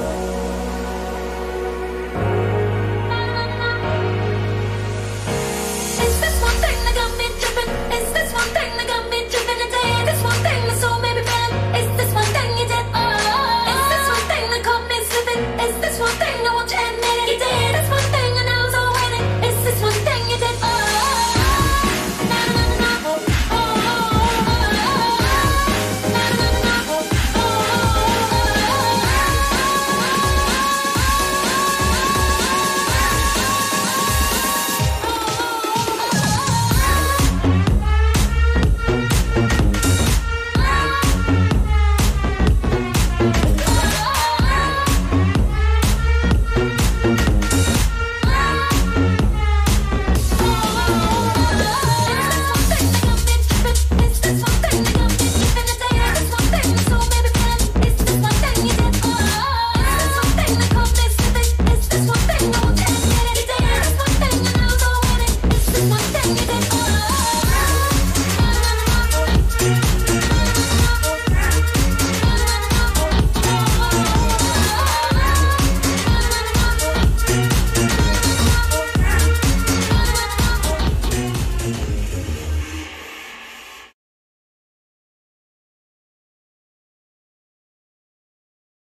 Bye.